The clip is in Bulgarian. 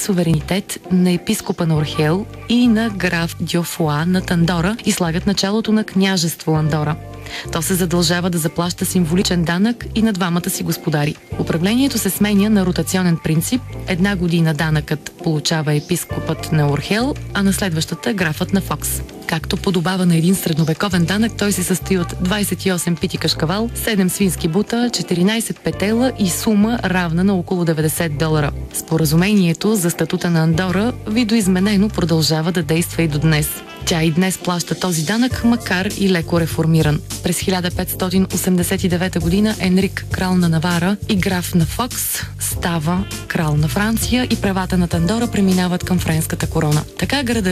суверенитет на епископа на Орхел и на граф Дьофуа на Тандора и слагат началото на княжество Андора. То се задължава да заплаща символичен данък и на двамата си господари. Управлението се сменя на ротационен принцип. Една година данъкът получава епископът на Орхел, а на следващата графът на Фокс. Както подобава на един средновековен данък, той се състои от 28 пити кашкавал, 7 свински бута, 14 петела и сума равна на около 90 долара. Споразумението за статута на Андора, видоизменено, продължава да действа и до днес. Тя и днес плаща този данък, макар и леко реформиран. През 1589 година Енрик, крал на Навара и граф на Фокс, става крал на Франция и правата на Тандора преминават към френската корона. Така града